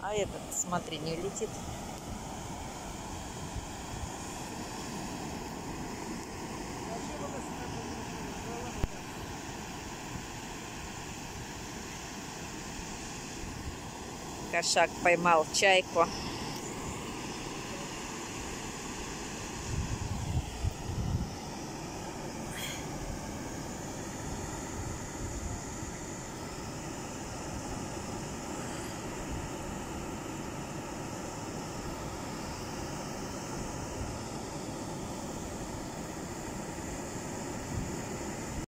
А этот, смотри, не летит. Кошак поймал чайку.